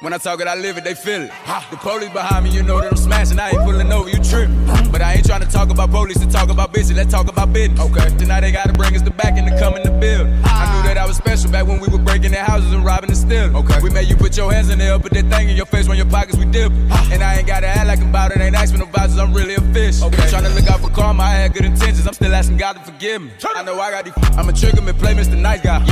When I talk it, I live it, they feel it. The police behind me, you know that I'm smashing. I ain't pulling over, you tripping. But I ain't trying to talk about police to talk about bitches. Let's talk about business. Okay. Tonight they gotta bring us the back and the come in the build. Ah. I knew that I was special back when we were breaking their houses and robbing and stealing. Okay. We made you put your hands in there, put that thing in your face when your pockets we dip. Ah. And I ain't gotta act like I'm about it. Ain't asking no vouchers, I'm really a fish. Okay. Trying to look out for karma, I had good intentions. I'm still asking God to forgive me. I know I got these. I'm a trigger man, play Mr. Nice Guy.